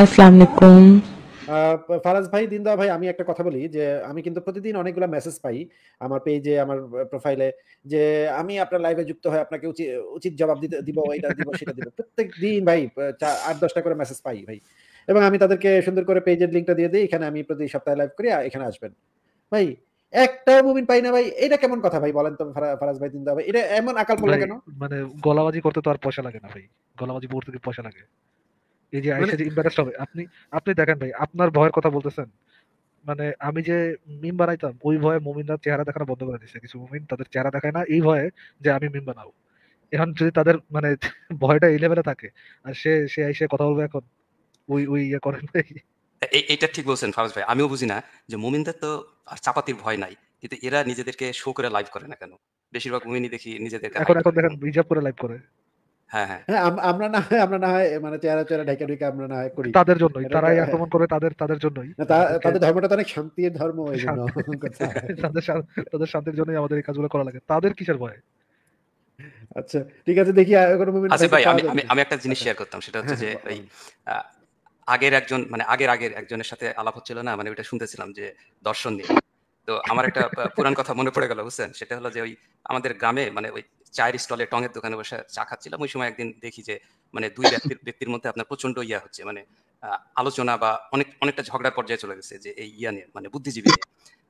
আসসালামু আলাইকুম। ফারাজ ভাই দিনদা ভাই আমি একটা কথা বলি যে আমি কিন্তু প্রতিদিন অনেকগুলো মেসেজ পাই আমার পেজে আমার প্রোফাইলে যে আমি আপনার লাইভে যুক্ত হয়ে আপনাকে উচিত জবাব দিতে দিব এটা দিব সেটা দিব। প্রত্যেক দিন ভাই আট দশটা করে মেসেজ পাই ভাই। এবং আমি তাদেরকে সুন্দর করে পেজের লিঙ্কটা দিয়ে দিই এখানে আমি প্রতি সপ্তাহে লাইভ করি এখানে আসবেন। ভাই একটা মুভিন পাই না ভাই এটা কেমন কথা ভাই বলেন তো ফারাজ ভাই দিনদা ভাই? এটা এমন আকাল পড়ল কেন? মানে গলাবাজি করতে তো আর পয়সা লাগে না ভাই। গলাবাজি পড়তে কি পয়সা লাগে? এই যে আইসা যে ইম্বারেস্ট হবে আপনি আপনি দেখেন ভাই আপনার ভয়ের কথা বলতেছেন। মানে আমি যে মিম বানাইতাম ওই ভয়ে মুমিনরা চেহারা দেখানো বন্ধ করে দিচ্ছে কিছু মুমিন তাদের চেহারা দেখায় না এই ভয়ে যে আমি মিম বানাবো। এখন যদি তাদের মানে ভয়টা এই লেভেলে থাকে আর সে সে এসে কথা বলবে এখন ওই ওই ইয়ে করেন ভাই। এইটা ঠিক বলছেন ফারুজ ভাই আমিও বুঝি না যে মুমিনদের তো আর চাপাতির ভয় নাই কিন্তু এরা নিজেদেরকে শো করে লাইভ করে না কেন? বেশিরভাগ মুমিনই দেখি নিজেদেরকে এখন এখন দেখেন হিজাব করে লাইভ করে। হ্যাঁ, হ্যাঁ। হ্যাঁ, আমরা না হয় আমরা না হয় মানে চেহারা চেহারা ঢাকা ঢুকে আমরা না হয় করি। তাদের জন্যই। তারাই আক্রমণ করে তাদের তাদের জন্যই। তাদের ধর্মটা তো অনেক শান্তির ধর্ম জন্য তাদের তাদের শান্তির জন্যই আমাদের এই কাজগুলো করা লাগে। তাদের কিসের ভয়? আচ্ছা, ঠিক আছে দেখি কোনো মুভি আচ্ছা ভাই আমি আমি একটা জিনিস শেয়ার করতাম সেটা হচ্ছে যে ওই আগের একজন মানে আগের আগের একজনের সাথে আলাপ হচ্ছিল না মানে ওইটা শুনতেছিলাম যে দর্শন নিয়ে। তো আমার একটা পুরান কথা মনে পড়ে গেল বুঝছেন সেটা হলো যে ওই আমাদের গ্রামে মানে ওই চায়ের স্টলে টঙের দোকানে বসে চা খাচ্ছিলাম ওই সময় একদিন দেখি যে মানে দুই ব্যক্তির ব্যক্তির মধ্যে আপনার প্রচণ্ড ইয়া হচ্ছে মানে আলোচনা বা অনেক অনেকটা ঝগড়ার পর্যায়ে চলে গেছে যে এই ইয়া নিয়ে মানে বুদ্ধিজীবী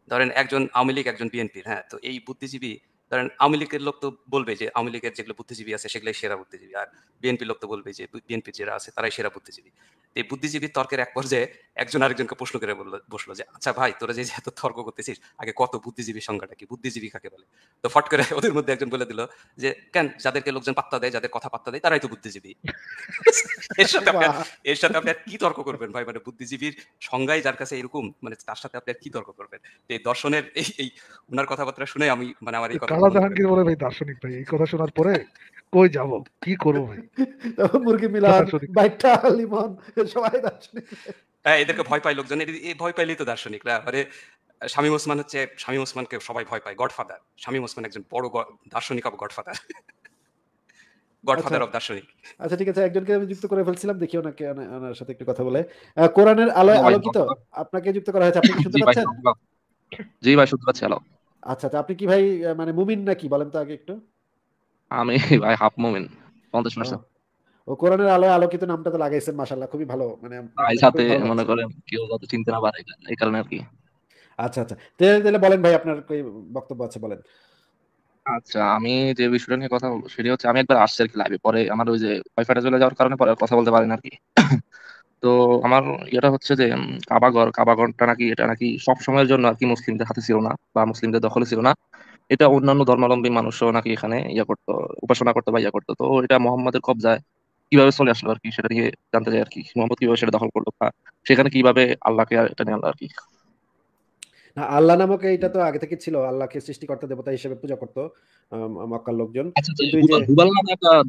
ধরেন একজন আওয়ামী লীগ একজন বিএনপির হ্যাঁ তো এই বুদ্ধিজীবী ধরেন আওয়ামী লীগের লোক তো বলবে যে আওয়ামী লীগের যেগুলো বুদ্ধিজীবী আছে সেগুলোই সেরা বুদ্ধিজীবী। আর বিএনপির লোক তো বলবে যে বিএনপির যারা আছে তারাই সেরা বুদ্ধিজীবী। এই বুদ্ধিজীবী তর্কের এক পর্যায়ে একজন আরেকজনকে প্রশ্ন করে বলল বসল যে আচ্ছা ভাই তোরা যে এত তর্ক করতেছিস আগে কত বুদ্ধিজীবী সংখ্যাটা কি? বুদ্ধিজীবী কাকে বলে? তো ফট করে ওদের মধ্যে একজন বলে দিল যে কেন? যাদেরকে লোকজন পাত্তা দেয় যাদের কথা পাত্তা দেয় তারাই তো বুদ্ধিজীবী। এর সাথে আপনার এর সাথে আপনি কি তর্ক করবেন ভাই? মানে বুদ্ধিজীবীর সংজ্ঞায় যার কাছে এরকম মানে তার সাথে আপনি কি তর্ক করবেন? এই দর্শনের এই এই ওনার কথাবার্তা শুনে আমি মানে আমার এই কথা জাহাঙ্গীর বলে ভাই? দার্শনিক ভাই এই কথা শোনার পরে কই যাব? কি করব ভাই? মুরগি মিলান বাইটা লিমন সবাই দার্শনিক। হ্যাঁ এদেরকে ভয় পায় লোকজন। এই ভয় পাইলেই তো দার্শনিকরা। মানে শামীম ওসমান হচ্ছে শামীম ওসমানকে সবাই ভয় পায় গডফাদার। শামীম ওসমান একজন বড় দার্শনিক অব গডফাদার। গডফাদার অফ দার্শনিক। আচ্ছা ঠিক আছে একজনকে আমি যুক্ত করে ফেলছিলাম দেখি ওনাকে ওনার সাথে একটু কথা বলে। কোরআনের আলোয় আলোকিত? আপনাকে যুক্ত করা হয়েছে আপনি কি শুনতে পাচ্ছেন? জি ভাই শুনতে পাচ্ছি হ্যালো। আচ্ছা আচ্ছা আপনি কি ভাই মানে মুমিন নাকি? বলেন তো আগে একটু। আমি ভাই হাফ মুমিন পঞ্চাশ পার্সেন্ট। ও কোরআনের আলোয় আলোকিত নামটা তো লাগাইছেন মাশাআল্লাহ খুবই ভালো মানে ভাই সাথে মনে করেন কেউ যত চিনতে না পারে এই কারণে আর কি। আচ্ছা আচ্ছা তাহলে বলেন ভাই আপনার কি বক্তব্য আছে বলেন। আচ্ছা আমি যে বিষয়টা নিয়ে কথা বলব সেটা হচ্ছে আমি একবার আসছি আর কি লাইভে পরে আমার ওই যে ওয়াইফাইটা চলে যাওয়ার কারণে পরে কথা বলতে পারেন আর কি। তো আমার এটা হচ্ছে যে কাবাগর, কাবাগরটা নাকি, এটা নাকি সব সময়ের জন্য আর কি মুসলিমদের হাতে ছিল না বা মুসলিমদের দখলে ছিল না। এটা অন্যান্য ধর্মাবলম্বী মানুষও নাকি এখানে ইয়া করতো, উপাসনা করতো বা ইয়া করতো। তো এটা মোহাম্মদের কবজায় কীভাবে চলে আসলো আর কি, সেটা নিয়ে জানতে চাই আর কি। মোহাম্মদ কীভাবে সেটা দখল করল বা সেখানে কীভাবে আল্লাহকে এটা নিয়ে আনলো আর কি। আল্লাহ নামক এটা তো আগে থেকে ছিল আল্লাহকে সৃষ্টিকর্তা দেবতা হিসেবে পূজা করতো মক্কার লোকজন। আচ্ছা, হুবাল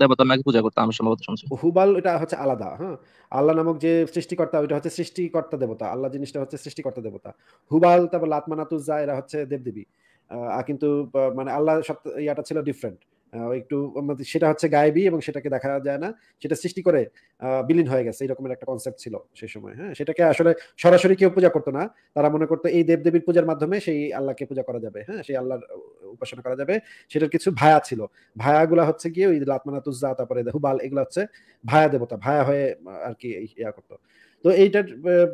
দেবতা নাকি পূজা করতো আমি সম্ভবত শুনছি। হুবাল এটা হচ্ছে আলাদা হ্যাঁ? আল্লাহ নামক যে সৃষ্টিকর্তা ওইটা হচ্ছে সৃষ্টিকর্তা দেবতা আল্লাহ জিনিসটা হচ্ছে সৃষ্টিকর্তা দেবতা। হুবাল তারপর লাতমানাতুজা এরা হচ্ছে দেবদেবী। কিন্তু মানে আল্লাহ সব ইয়াটা ছিল ডিফারেন্ট একটু সেটা হচ্ছে গায়েবী এবং সেটাকে দেখা যায় না। সেটা সৃষ্টি করে বিলীন হয়ে গেছে, এরকমের একটা কনসেপ্ট ছিল সেই সময় হ্যাঁ? সেটাকে আসলে সরাসরি কেউ পূজা করতো না। তারা মনে করতো এই দেবদেবীর পূজার মাধ্যমে সেই আল্লাহকে পূজা করা যাবে হ্যাঁ? সেই আল্লাহর উপাসনা করা যাবে। সেটার কিছু ভায়া ছিল। ভায়াগুলা হচ্ছে গিয়ে ওই লাতমানা তুজা তারপরে হুবাল, এগুলো হচ্ছে ভায়া দেবতা, ভায়া হয়ে আর কি ইয়া করতো। তো এইটার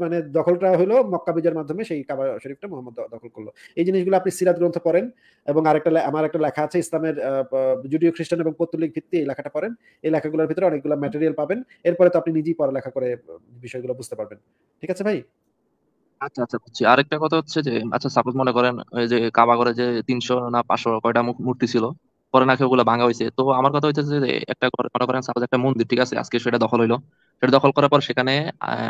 মানে দখলটা হলো মক্কা বিজয়ের মাধ্যমে সেই কাবা শরীফটা মোহাম্মদ দখল করল। এই জিনিসগুলো আপনি সিরাত গ্রন্থ পড়েন এবং আরেকটা আমার একটা লেখা আছে ইসলামের জুডিও খ্রিস্টান এবং পত্তলিক ভিত্তি এই লেখাটা পড়েন। এই লেখাগুলোর ভিতরে অনেকগুলো ম্যাটেরিয়াল পাবেন। এরপরে তো আপনি নিজেই পড়ালেখা করে বিষয়গুলো বুঝতে পারবেন। ঠিক আছে ভাই? আচ্ছা আচ্ছা বুঝছি। আরেকটা কথা হচ্ছে যে আচ্ছা সাপোজ মনে করেন যে কাবাগরে যে তিনশো না পাঁচশো কয়টা মূর্তি ছিল? পরে নাকি ওগুলো ভাঙা হয়েছে তো আমার কথা হইতেছে যে, একটা মনে করেন সাপোজ একটা মন্দির, ঠিক আছে? আজকে সেটা দখল হইল। সেটা দখল করার পর সেখানে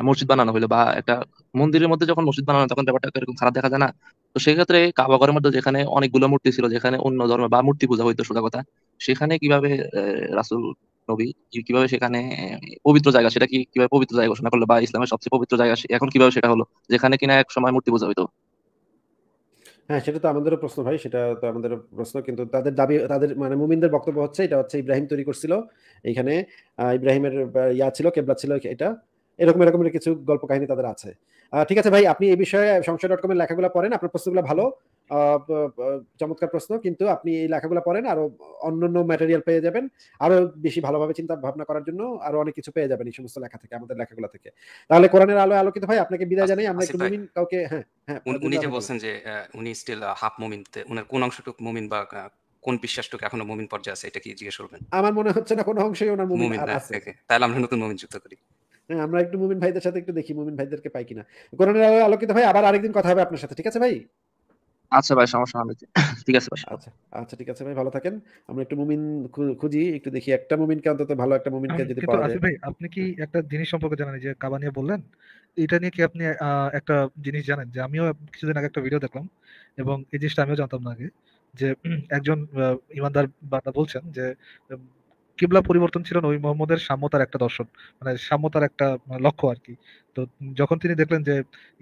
মসজিদ বানানো হইল বা একটা মন্দিরের মধ্যে যখন মসজিদ বানানো তখন ব্যাপারটা এরকম খারাপ দেখা যায় না? তো সেক্ষেত্রে কাবাগরের মধ্যে যেখানে অনেকগুলো মূর্তি ছিল, যেখানে অন্য ধর্ম বা মূর্তি পূজা হইতো সোজা কথা, সেখানে কীভাবে রাসুল, নবী কীভাবে সেখানে পবিত্র জায়গা, সেটা কি কীভাবে পবিত্র জায়গা ঘোষণা করল বা ইসলামের সবচেয়ে পবিত্র জায়গা এখন কীভাবে সেটা হলো? যেখানে কিনা এক সময় মূর্তি পূজা হইতো। হ্যাঁ সেটা তো আমাদেরও প্রশ্ন ভাই, সেটা তো আমাদের প্রশ্ন। কিন্তু তাদের দাবি, তাদের মানে মুমিনদের বক্তব্য হচ্ছে, এটা হচ্ছে ইব্রাহিম তৈরি করছিল। এইখানে ইব্রাহিমের ইয়া ছিল, কেবলা ছিল এটা। এরকম এরকমের কিছু গল্প কাহিনী তাদের আছে। ঠিক আছে ভাই, আপনি এই বিষয়ে সংশয় ডট কমের লেখাগুলো পড়েন, আপনার প্রশ্নগুলো ভালো। চমৎকার প্রশ্ন কিন্তু আপনি এই লেখাগুলো পড়েন আরও অন্যান্য ম্যাটেরিয়াল পেয়ে যাবেন আরও বেশি ভালোভাবে চিন্তা ভাবনা করার জন্য আরও অনেক কিছু পেয়ে যাবেন এই সমস্ত লেখা থেকে আমাদের লেখাগুলো থেকে। তাহলে কোরআনের আলো আলোকিত ভাই আপনাকে বিদায় জানাই আমরা একটু মুমিন কাউকে হ্যাঁ হ্যাঁ উনি- যে বলছেন যে উনি স্টিল হাফ মুমিন উনার কোন অংশটুকু মুমিন বা কোন বিশ্বাসটুকু এখনও মুমিন পর্যায়ে আছে এটা কি জিজ্ঞেস করবেন? আমার মনে হচ্ছে না কোনো অংশই ওনার মুমিন আর আছে। তাহলে আমরা নতুন মুমিন যুক্ত করি। হ্যাঁ আমরা একটু মুমিন ভাইদের সাথে একটু দেখি মুমিন ভাইদেরকে পাই কিনা। কোরআনের আলো আলোকিত ভাই আবার আরেকদিন কথা হবে আপনার সাথে ঠিক আছে ভাই? আচ্ছা ভাই সমস্যা নাই ঠিক আছে ভাই। আচ্ছা আচ্ছা ঠিক আছে ভাই ভালো থাকেন। আমরা একটু মুমিন খুঁজি একটু দেখি। একটা মুমিনকে অন্তত ভালো একটা মুমিনকে আম, যদি পাওয়া যায়। ভাই আপনি কি একটা জিনিস সম্পর্কে জানেন? যে কাবা নিয়ে বললেন এটা নিয়ে কি আপনি আহ, একটা জিনিস জানেন? যে আমিও কিছুদিন আগে একটা ভিডিও দেখলাম এবং এই জিনিসটা আমিও জানতাম না আগে। যে একজন আহ, ইমানদার বান্দা বলছেন যে কিবলা পরিবর্তন ছিল নবী মোহাম্মদের সাম্যতার একটা দর্শন মানে সাম্যতার একটা লক্ষ্য আর কি। তো যখন তিনি দেখলেন যে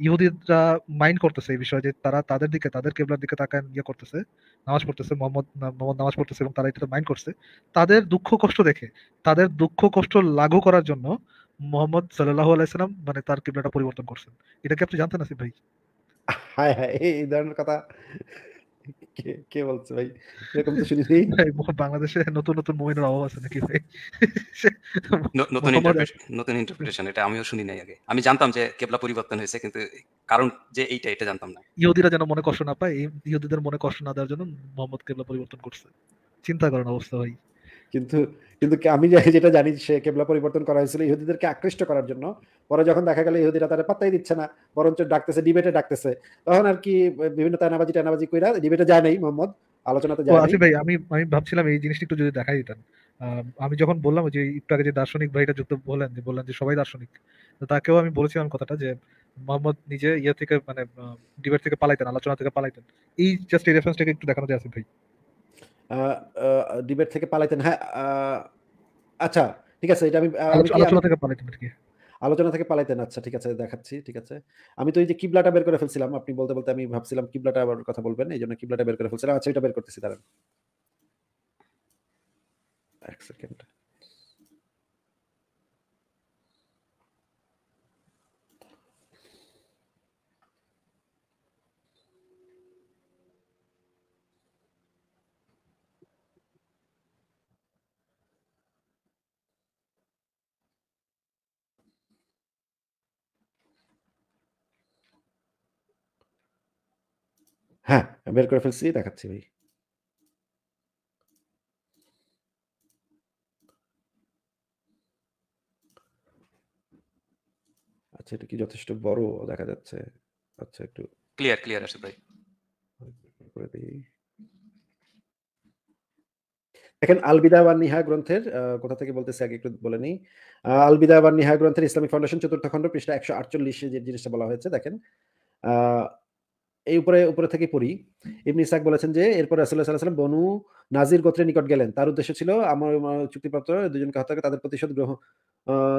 ইহুদিরা মাইন্ড করতেছে এই বিষয়ে, যে তারা তাদের দিকে, তাদের কেবলার দিকে তাকায় ইয়ে করতেছে, নামাজ পড়তেছে, মোহাম্মদ মোহাম্মদ নামাজ পড়তেছে এবং তারা এটা মাইন্ড করছে, তাদের দুঃখ কষ্ট দেখে, তাদের দুঃখ কষ্ট লাঘু করার জন্য মোহাম্মদ সাল্লাহ আলাইসালাম মানে তার কিবলাটা পরিবর্তন করছেন। এটা কি আপনি জানতেন আসিফ ভাই? হায় হায়, এই ধরনের কথা কে কে বলছে ভাই? এরকম তো শুনি ভাই বাংলাদেশে নতুন নতুন অভাব আছে নাকি ভাই? নতুন নতুন ইন্টারপ্রিটেশন এটা আমিও শুনি নাই আগে। আমি জানতাম যে কেবলা পরিবর্তন হয়েছে কিন্তু কারণ যে এইটা এটা জানতাম না। ইহুদিরা যেন মনে কষ্ট না পায় ইহুদিদের মনে কষ্ট না দেওয়ার জন্য মোহাম্মদ কেবলা পরিবর্তন করছে। চিন্তা করেন অবস্থা ভাই। কিন্তু কিন্তু আমি যেটা জানি সে কেবলা পরিবর্তন করা হয়েছিল ইহুদিদেরকে আকৃষ্ট করার জন্য। পরে যখন দেখা গেল ইহুদিরা তারা পাত্তাই দিচ্ছে না বরঞ্চ ডাকতেছে ডিবেটে ডাকতেছে। তখন আর কি বিভিন্ন তানাবাজি টানাবাজি কইরা ডিবেটে যায় নাই মোহাম্মদ আলোচনাতে যায় আসিফ ভাই আমি আমি ভাবছিলাম এই জিনিসটা একটু যদি দেখাই দিতেন। আহ, আমি যখন বললাম যে একটু আগে যে দার্শনিক ভাইটা যুক্ত বলেন যে বললেন যে সবাই দার্শনিক তাকেও আমি বলেছিলাম কথাটা যে মোহাম্মদ নিজে ইয়ে থেকে মানে ডিবেট থেকে পালাইতেন আলোচনা থেকে পালাইতেন। এই জাস্ট এই রেফারেন্সটাকে একটু দেখানো যায় আসিফ ভাই। ডিবেট থেকে পালাইতেন। হ্যাঁ আচ্ছা ঠিক আছে এটা আমি আলোচনা থেকে পালাইতেন আলোচনা থেকে পালাইতেন আচ্ছা ঠিক আছে দেখাচ্ছি ঠিক আছে। আমি তো এই যে কিবলাটা বের করে ফেলছিলাম আপনি বলতে বলতে আমি ভাবছিলাম কিবলাটা আবার কথা বলবেন এই জন্য কিবলাটা বের করে ফেলছিলাম। আচ্ছা এটা বের করতেছি দাঁড়ান। এক সেকেন্ড। হ্যাঁ বের করে ফেলছি দেখাচ্ছি ভাই। আচ্ছা এটা কি যথেষ্ট বড়? দেখা যাচ্ছে। আচ্ছা একটু ক্লিয়ার ক্লিয়ার আসিফ ভাই। করে দিই। দেখেন আলবিদা বা নিহা গ্রন্থের কোথা থেকে বলতেছি আগে একটু বলে নিই। আলবিদা বা নিহা গ্রন্থের ইসলামিক ফাউন্ডেশন চতুর্থ খণ্ড পৃষ্ঠা একশো আটচল্লিশে যে জিনিসটা বলা হয়েছে দেখেন। আহ, এই উপরে উপরে থেকে পড়ি। ইবনে ইসাক বলেছেন যে এরপর রাসুল্লাহ সাল্লাহ সাল্লাম বনু নাজির গোত্রের নিকট গেলেন। তার উদ্দেশ্য ছিল আমার চুক্তিপত্র দুজনকে হত্যা করে তাদের প্রতিশোধ গ্রহণ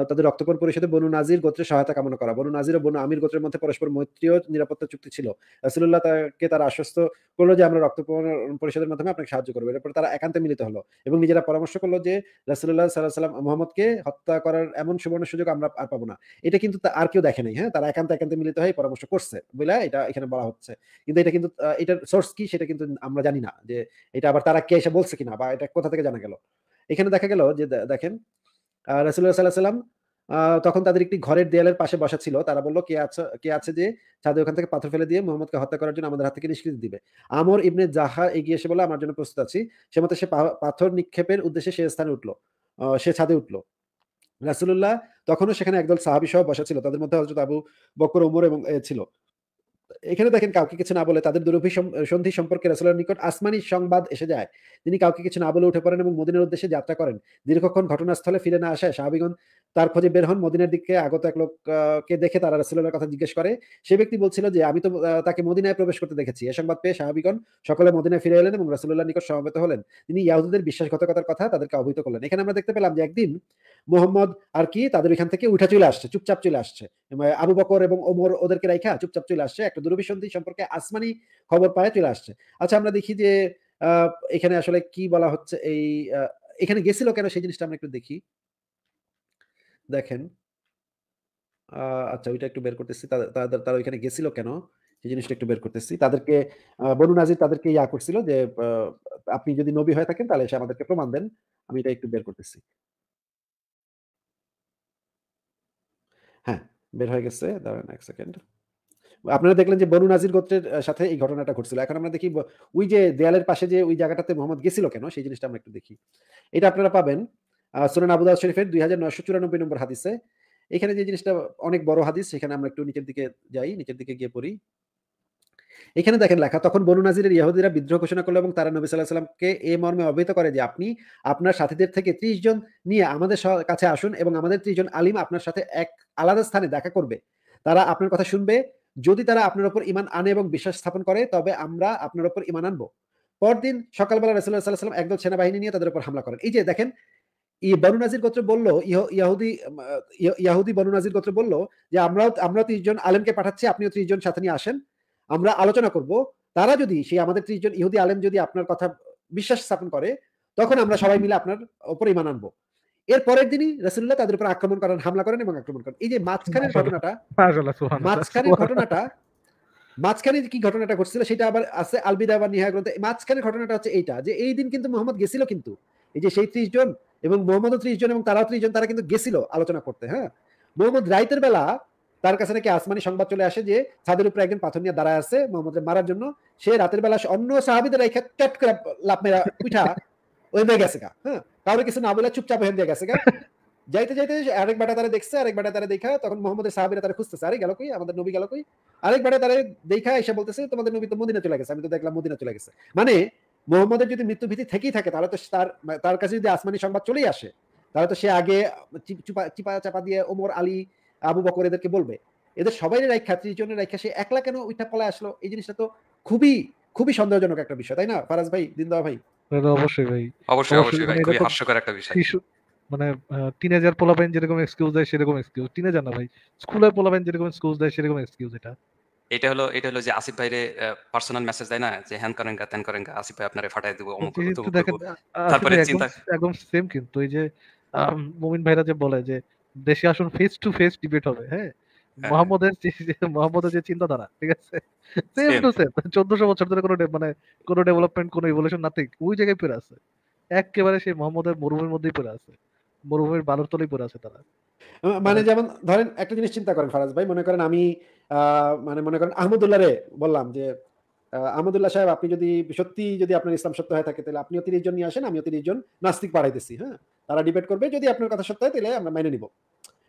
তাদের রক্তপণ পরিশোধে বনু নাজির গোত্রের সহায়তা কামনা করা। বনু নাজির ও বনু আমির গোত্রের মধ্যে পরস্পর মৈত্রী ও নিরাপত্তা চুক্তি ছিল। রাসূলুল্লাহ তাকে তারা আশ্বস্ত করল যে, আমরা রক্তপণ পরিশোধের মাধ্যমে আপনাকে সাহায্য করব। এরপর তারা একান্তে মিলিত হলো এবং নিজেরা পরামর্শ করল যে, রাসূলুল্লাহ সাল্লাহ সাল্লাম মোহাম্মদকে হত্যা করার এমন সুবর্ণ সুযোগ আমরা আর পাবো না। এটা কিন্তু আর কেউ দেখে নাই হ্যাঁ? তারা একান্তে একান্তে মিলিত হয়ে পরামর্শ করছে বলে এটা এখানে বলা হচ্ছে। কিন্তু এটা কিন্তু এটার সোর্স কি সেটা কিন্তু আমরা জানি না যে, এটা আবার তারা কে এসে বলছে কিনা বা এটা কোথা থেকে জানা গেল? এখানে দেখা গেল যে দেখেন রাসুল্লাহ সাল্লাহ সাল্লাম তখন তাদের একটি ঘরের দেয়ালের পাশে বসা ছিল। তারা বলল, কে আছে কে আছে যে ছাদে ওখান থেকে পাথর ফেলে দিয়ে মোহাম্মদকে হত্যা করার জন্য আমাদের হাত থেকে নিষ্কৃতি দিবে? আমর ইবনে জাহা এগিয়ে এসে বলে আমার জন্য প্রস্তুত আছি। সে মতো সে পাথর নিক্ষেপের উদ্দেশ্যে সে স্থানে উঠল সে ছাদে উঠল। রাসুল্লাহ তখনও সেখানে একদল সাহাবি সহ বসা ছিল। তাদের মধ্যে হজরত আবু বকর, ওমর এবং ছিল। এখানে দেখেন কাউকে কিছু না বলে তাদের দুরভিসন্ধি সম্পর্কে রাসুলের নিকট আসমানি সংবাদ এসে যায়। তিনি কাউকে কিছু না বলে উঠে পড়েন এবং মদিনার উদ্দেশ্যে যাত্রা করেন। দীর্ঘক্ষণ ঘটনাস্থলে ফিরে না আসায় সাহাবিগণ তার খোঁজে বের হন। মদিনের দিকে আগত এক লোককে দেখে তারা রাসুলের কথা জিজ্ঞেস করে। সে ব্যক্তি বলছিল যে, আমি তো তাকে মদিনায় প্রবেশ করতে দেখেছি। এ সংবাদ পেয়ে সাহাবিগণ সকলে মদিনায় ফিরে এলেন এবং রাসুল্লাহ নিকট সমবেত হলেন। তিনি ইয়াহুদের বিশ্বাসঘাতকতার কথা তাদেরকে অবহিত করলেন। এখানে আমরা দেখতে পেলাম যে একদিন মোহাম্মদ আর কি, তাদের এখান থেকে উঠে চলে আসছে, চুপচাপ চলে আসছে। আবু বকর এবং ওমর ওদেরকে রাইখা চুপচাপ চলে আসছে, একটা দুরভিসন্ধি সম্পর্কে আসমানি খবর পায়, চলে আসছে। আচ্ছা আমরা দেখি যে এখানে আসলে কি বলা হচ্ছে এই এখানে গেছিল কেন সেই জিনিসটা আমরা একটু দেখি। দেখেন আচ্ছা ওইটা একটু বের করতেছি, তাদের তারা ওইখানে গেছিল কেন, সেই জিনিসটা একটু বের করতেছি। তাদেরকে বনু নাজির তাদেরকে ইয়া করছিল যে আপনি যদি নবী হয়ে থাকেন তাহলে এসে আমাদেরকে প্রমাণ দেন, আমি এটা একটু বের করতেছি। হ্যাঁ বের হয়ে গেছে, দাঁড়ান এক সেকেন্ড আপনারা দেখলেন যে বনু নাজির গোত্রের সাথে এই ঘটনাটা ঘটছিল। এখন আমরা দেখি ওই যে দেয়ালের পাশে যে ওই জায়গাটাতে মোহাম্মদ গেছিল কেন, সেই জিনিসটা আমরা একটু দেখি। এটা আপনারা পাবেন সুনান আবুদাউদ শরীফের দুই হাজার নয়শো চুরানব্বই নম্বর হাদিসে। এখানে যে জিনিসটা অনেক বড় হাদিস, সেখানে আমরা একটু নিচের দিকে যাই, নিচের দিকে গিয়ে পড়ি। এখানে দেখেন লেখা, তখন বনু নাজিরের ইহুদিরা বিদ্রোহ ঘোষণা করল এবং তারা নবী সাল্লাহ সাল্লামকে এ মর্মে অবহিত করে যে আপনি আপনার সাথীদের থেকে ত্রিশ জন নিয়ে আমাদের কাছে আসুন এবং আমাদের ত্রিশ জন আলিম আপনার সাথে এক আলাদা স্থানে দেখা করবে। তারা আপনার কথা শুনবে। যদি তারা আপনার উপর ইমান আনে এবং বিশ্বাস স্থাপন করে, তবে আমরা আপনার উপর ইমান আনব। পরদিন সকালবেলা রসুল্লাহ সাল্লাহ সাল্লাম একদল সেনাবাহিনী নিয়ে তাদের উপর হামলা করেন। এই যে দেখেন, ই বনু নাজির গোত্র বলল, ইহ- ইয়াহুদি বনু নাজির গোত্র বলল যে, আমরাও আমরাও ত্রিশ জন আলেমকে পাঠাচ্ছি, আপনিও ত্রিশ জন সাথে নিয়ে আসেন। আমরা আলোচনা করব। তারা যদি সেই আমাদের ত্রিশ জন ইহুদি আলেম যদি আপনার কথা বিশ্বাস স্থাপন করে তখন আমরা সবাই মিলে আপনার উপর ইমান আনব। এর পরের দিনই রসুল্লাহ তাদের উপর আক্রমণ করেন হামলা করেন এবং আক্রমণ করেন। এই যে মাঝখানের ঘটনাটা মাঝখানের ঘটনাটা মাঝখানে কি ঘটনাটা ঘটছিল সেটা আবার আছে আলবিদা বা নিহা গ্রন্থে। মাঝখানের ঘটনাটা হচ্ছে এইটা যে এই দিন কিন্তু মোহাম্মদ গেছিল কিন্তু এই যে সেই ত্রিশ জন এবং মোহাম্মদও ত্রিশ জন এবং তারাও ত্রিশ জন তারা কিন্তু গেছিল আলোচনা করতে হ্যাঁ? মোহাম্মদ রাইতের বেলা তার কাছে নাকি আসমানি সংবাদ চলে আসে যে ছাদের উপরে একজন পাথর নিয়ে দাঁড়ায় আছে মোহাম্মদের মারার জন্য। সে রাতের বেলা অন্য সাহাবিদের রেখে ট্যাট করে লাভ মেরা পিঠা ওই মেয়ে গেছে গা হ্যাঁ? কাউরে কিছু না বলে চুপচাপ হেন দিয়ে গেছে গা। যাইতে যাইতে আরেক বেটা তারা দেখছে, আরেক বেটা তারা দেখা, তখন মোহাম্মদের সাহাবিরা তারা খুঁজতেছে, আরে গেল কই? আমাদের নবী গেল কই? আরেক বেটা তারা দেখা, এসে বলতেছে, তোমাদের নবী তো মদিনা চলে গেছে, আমি তো দেখলাম মদিনা চলে গেছে। মানে মোহাম্মদের যদি মৃত্যু ভীতি থেকেই থাকে, তাহলে তো তার তার কাছে যদি আসমানি সংবাদ চলেই আসে, তাহলে তো সে আগে চিপা, চাপা দিয়ে ওমর আলী আবু বকর এদেরকে বলবে। এদের সবাই রাখা ত্রিশ জনের রাখা সে একলা কেন ওইটা পলায় আসলো? এই জিনিসটা তো খুবই খুবই সন্দেহজনক একটা বিষয় তাই না? ফারাজ ভাই দিনদা ভাই। এটা অবশ্যই ভাই। অবশ্যই অবশ্যই ভাই মানে খুবই হাস্যকর একটা বিষয়। মানে টিনেজার পোলাপাইন যেরকম এক্সকিউজ দেয় সেরকম এক্সকিউজ টিনেজার না ভাই স্কুলের পোলাপাইন যেরকম এক্সকিউজ দেয় সেরকম এক্সকিউজ এটা। এটা হলো এটা হলো যে আসিফ ভাইরে পার্সোনাল মেসেজ দেয় না যে হ্যান করেন গা ত্যান করেন গা আসিফ ভাই আপনারে ফাটাই দেবো অমুক তারপরে চিন্তা একদম সেম কিন্তু এই যে মুমিন ভাইরা যে বলে যে দেশে আসুন ফেস টু ফেস ডিবেট হবে হ্যাঁ? হ্যাঁ। মোহাম্মদের মোহাম্মদের যে চিন্তাধারা ঠিক আছে? সেম টু সেম চোদ্দশো বছর ধরে কোনো মানে কোনো ডেভেলপমেন্ট কোনো ইভলিউশন নাথিং ওই জায়গায় পড়ে আছে। একেবারে সেই মোহাম্মদের মরুভূমির মধ্যেই পড়ে আছে। মরুভূমির বালুর তলেই পড়ে আছে তারা। মানে যেমন ধরেন একটা জিনিস চিন্তা করেন ফারাজ ভাই মনে করেন আমি আহ, মানে মনে করেন আহমদুল্লাহ রে বললাম যে আহমদুল্লাহ সাহেব আপনি যদি সত্যি যদি আপনার ইসলাম সত্য হয়ে থাকে তাহলে আপনিও তিরিশ জন নিয়ে আসেন আমিও তিরিশ জন নাস্তিক পাঠাইতেছি হ্যাঁ? তারা ডিবেট করবে যদি আপনার কথা সত্য হয় তাহলে আমরা মেনে নিব।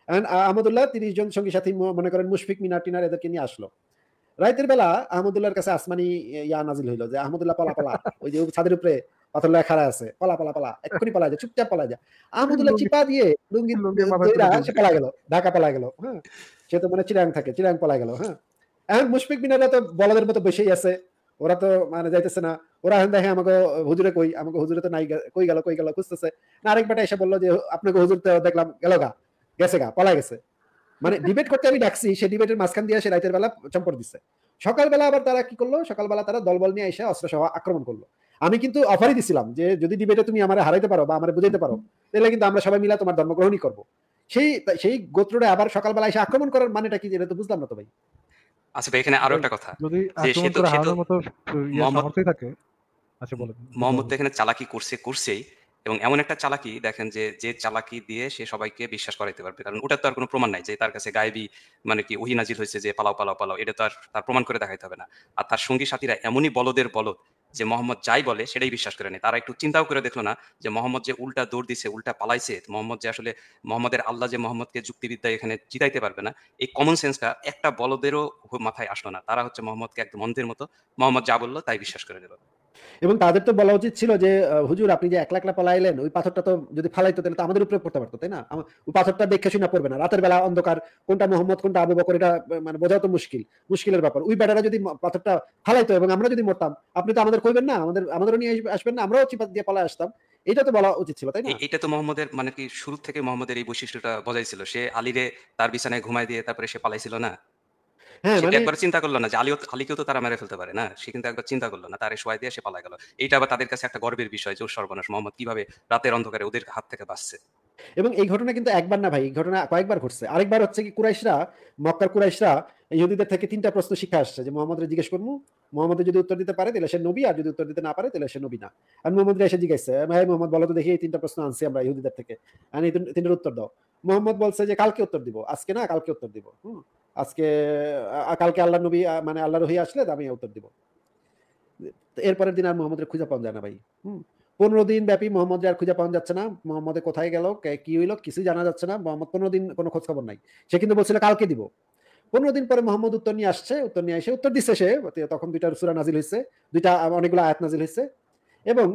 And আহমদুল্লাহ তিরিশ জন সঙ্গী সাথী মনে করেন মুশফিক মিনার টিনার এদেরকে নিয়ে আসলো। রাইতের বেলা আহমদুল্লাহর কাছে আসমানি ইয়া নাজিল হইল যে আহমদুল্লাহ পালা পালা ওই যে ছাদের উপরে পাথর লেখা আছে পালা পালা পালা এক্ষুনি পালা যায় চুপচাপ পালা যায় আহমদুল্লাহ চিপা দিয়ে লুঙ্গি সে পালা গেল ঢাকা পালা গেল হ্যাঁ? সে তো মানে চিরাং থাকে চিরাং পালা গেল হ্যাঁ? এখন মুশফিক মিনারা তো বলদের মতো বসেই আছে ওরা তো মানে যাইতেছে না। ওরা এখন দেখে আমাকে, হুজুরে কই, আমাকে হুজুরে তো নাই কই গেল কই গেল খুঁজতেছে। না, আরেক বেটা এসে বলল যে, আপনাকে হুজুর তো দেখলাম, গেল গা, গেছে গা পলা গেছে। মানে ডিবেট করতে আমি ডাকছি, সে ডিবেটের মাঝখান দিয়ে সে রাতের বেলা চম্পট দিচ্ছে সকালবেলা আবার তারা কি করল? সকালবেলা তারা দলবল নিয়ে এসে অস্ত্র সহ আক্রমণ করল। আমি কিন্তু অফারই দিছিলাম যে, যদি ডিবেটে তুমি আমার হারাইতে পারো বা আমার বুঝাইতে পারো, তাহলে কিন্তু আমরা সবাই মিলে তোমার ধর্মগ্রহণই করব। সেই সেই গোত্রটা আবার সকালবেলা এসে আক্রমণ করার মানেটা কি? এটা তো বুঝলাম না তো ভাই। আসিফ ভাই এখানে আরও একটা কথা যদি সে তো- সে তো ইয়ে মোহাম্মদ- থাকে আচ্ছা বলেন মোহাম্মদ এখানে চালাকি করছে করছেই এবং এমন একটা চালাকি দেখেন যে যে চালাকি দিয়ে সে সবাইকে বিশ্বাস করাইতে পারবে কারণ ওটার তো আর কোনো প্রমাণ নাই যে তার কাছে গায়েবি মানে কি ওহি নাজিল হয়েছে যে পালাও পালাও পালাও এটা তো আর তার প্রমাণ করে দেখাইতে হবে না। আর তার সঙ্গী সাথীরা এমনই বলদের বলদ যে মোহাম্মদ যাই বলে সেটাই বিশ্বাস করে তারা একটু চিন্তাও করে দেখল না যে মোহাম্মদ যে উল্টা দৌড় দিছে, উল্টা পালাইছে, মোহাম্মদ যে আসলে মোহাম্মদের আল্লাহ যে মোহাম্মদকে যুক্তিবিদ্যা এখানে জিতাইতে পারবে না, এই কমন সেন্সটা একটা বলদেরও মাথায় আসলো না। তারা হচ্ছে মোহাম্মদকে একদম মন্দের মতো, মোহাম্মদ যা বলল তাই বিশ্বাস করে দিল এবং তাদের তো বলা উচিত ছিল যে হুজুর আপনি যে একলা একলা পলাইলেন, ওই পাথরটা তো যদি ফালাইতো তাহলে তো আমাদের উপরে পড়তে পারতো, তাই না? ওই পাথরটা দেখে শুনে পড়বে না। রাতের বেলা অন্ধকার, কোনটা মোহাম্মদ, কোনটা আবু বকর, এটা মানে বোঝাও তো মুশকিল, মুশকিলের ব্যাপার। ওই বেটারা যদি পাথরটা ফালাইতো এবং আমরা যদি মরতাম, আপনি তো আমাদের কইবেন না, আমাদের, আমাদেরও নিয়ে আসবেন না, আমরাও চিপা দিয়ে পালায় আসতাম। এটা তো বলা উচিত ছিল, তাই না? এটা তো মোহাম্মদের মানে কি, শুরু থেকে মোহাম্মদের এই বৈশিষ্ট্যটা বজাই ছিল। সে আলীরে তার বিছানায় ঘুমায় দিয়ে তারপরে সে পালাইছিল না? হ্যাঁ সে তো মানে একবার চিন্তা করল না যে আলীও আলীকেও তো তারা মেরে ফেলতে পারে। না সে কিন্তু একবার চিন্তা করল না তারে দিয়ে সে পালা গেল। এইটা আবার তাদের কাছে একটা গর্বের বিষয় যে ও সর্বনাশ মোহাম্মদ কীভাবে রাতের অন্ধকারে ওদের হাত থেকে বাঁচছে। এবং এই ঘটনা কিন্তু একবার না ভাই এই ঘটনা কয়েকবার ঘটছে। আরেকবার হচ্ছে কি কুরাইশরা মক্কার কুরাইশরা ইহুদিদের থেকে তিনটা প্রশ্ন শিক্ষা আসছে যে মোহাম্মদের জিজ্ঞেস করব মোহাম্মদ যদি উত্তর দিতে পারে তাহলে সে নবী আর যদি উত্তর দিতে না পারে তাহলে সে নবী না। আর মোহাম্মদ এসে জিজ্ঞাসা ভাই মোহাম্মদ বলো তো দেখি এই তিনটা প্রশ্ন আনছি আমরা ইহুদিদের থেকে। আর এই তিনটার উত্তর দাও। মোহাম্মদ বলছে যে কালকে উত্তর দিব। আজকে না কালকে উত্তর দিব। হুম। আজকে কালকে আল্লাহ নবী মানে আল্লাহ রহি আসলে আমি উত্তর দিব। এরপরের দিন আর মোহাম্মদের খুঁজে পাওয়া যায় না ভাই। হুম। পনেরো দিন ব্যাপী মোহাম্মদ আর খুঁজে পাওয়া যাচ্ছে না, মোহাম্মদে কোথায় গেল, কি হইল, কিছুই জানা যাচ্ছে না, মোহাম্মদ পনেরো দিন কোনো খোঁজ খবর নাই। সে কিন্তু বলছিল, কালকে দিব। পনেরো দিন পরে মোহাম্মদ উত্তর নিয়ে আসছে, উত্তর নিয়ে এসে উত্তর দিচ্ছে সে তখন দুইটা সুরা নাজিল হয়েছে দুইটা, অনেকগুলো আয়াত নাজিল হয়েছে এবং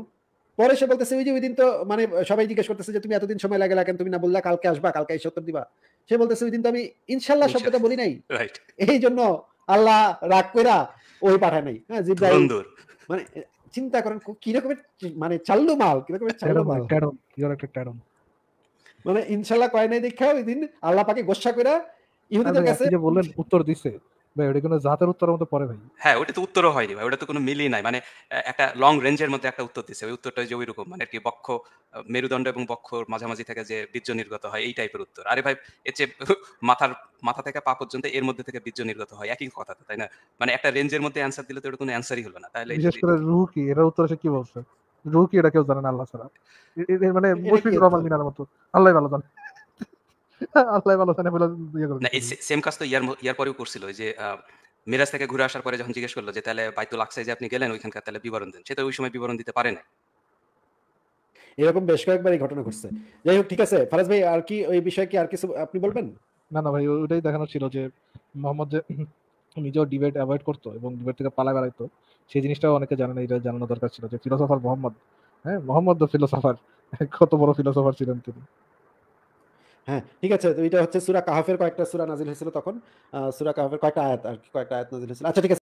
পরে সে বলতেছে ওই যে ওই দিন তো মানে সবাই জিজ্ঞেস করতেছে যে তুমি এতদিন সময় লাগে কেন তুমি না বললা কালকে আসবা কালকে এসে উত্তর দিবা? সে বলতেছে ওই দিন তো আমি ইনশাল্লাহ শব্দটা বলি নাই। এই জন্য আল্লাহ রাগ কইরা ওই পাঠায় নাই। হ্যাঁ জিব্রাইল মানে চিন্তা করেন কি রকমের মানে চাল্লু মাল কি রকমের চাল্লু মাল। ট্যাডন কি একটা ট্যাডন মানে ইনশাল্লাহ কয় নাই দেখা ওই দিন আল্লাহ পাকে গোসা কইরা ইহুদিদের কাছে যে বললেন উত্তর দিছে। ভাই ওটা কোনো জাতের উত্তরের মতো পড়ে ভাই। হ্যাঁ ওটা তো উত্তরও হয়নি ভাই ওটা তো কোনো মিলই নাই। মানে একটা লং রেঞ্জের মধ্যে একটা উত্তর দিছে ওই উত্তরটা যে মানে কি বক্ষ মেরুদণ্ড এবং বক্ষর মাঝামাঝি থেকে যে বীর্য নির্গত হয় এই টাইপের উত্তর। আরে ভাই এর চেয়ে মাথার মাথা থেকে পা পর্যন্ত এর মধ্যে থেকে বীর্য নির্গত হয় একই কথা তাই না? মানে একটা রেঞ্জের মধ্যে অ্যান্সার দিলে তো ওটা কোনো অ্যান্সারই হলো না তাহলে বিশেষ করে রুহ কি? এটার উত্তর সে কি বলছে? রুহ কি এটা কেউ জানে না আল্লাহ ছাড়া। মানে এটা কি মুশফিকুর রহমান মিনার মতো। আল্লাহ ভালো জানে। আল্লাহ ভালো জানে বলে ইয়ে করে। না সেম কাজ তো ইয়ার ইয়ার পরেও করছিল যে মিরাজ থেকে ঘুরে আসার পরে যখন জিজ্ঞেস করল যে তাহলে বাইতুল আকসায় যে আপনি গেলেন ওইখানকার তাহলে বিবরণ দেন। সে তো ওই সময় বিবরণ দিতে পারে না এরকম বেশ কয়েকবার এই ঘটনা ঘটছে। যাই হোক ঠিক আছে। ফারাজ ভাই আর কি ওই বিষয়ে কি আর কিছু আপনি বলবেন? না না ভাই ওটাই দেখানো ছিল যে মোহাম্মদ যে নিজেও ডিবেট অ্যাভয়েড করতো এবং ডিবেট থেকে পালা বেড়াইতো সেই জিনিসটাও অনেকে জানে না এটা জানানো দরকার ছিল যে ফিলোসফার মোহাম্মদ হ্যাঁ? মোহাম্মদ দ্য ফিলোসফার কত বড় ফিলোসফার ছিলেন তিনি। হ্যাঁ ঠিক আছে। এটা হচ্ছে সুরা কাহাফের কয়েকটা সুরা নাজিল হয়েছিল তখন। সুরা কাহাফের কয়েকটা আয়াত আর কি, কয়েকটা আয়াত নাজিল হয়েছিল। আচ্ছা ঠিক আছে।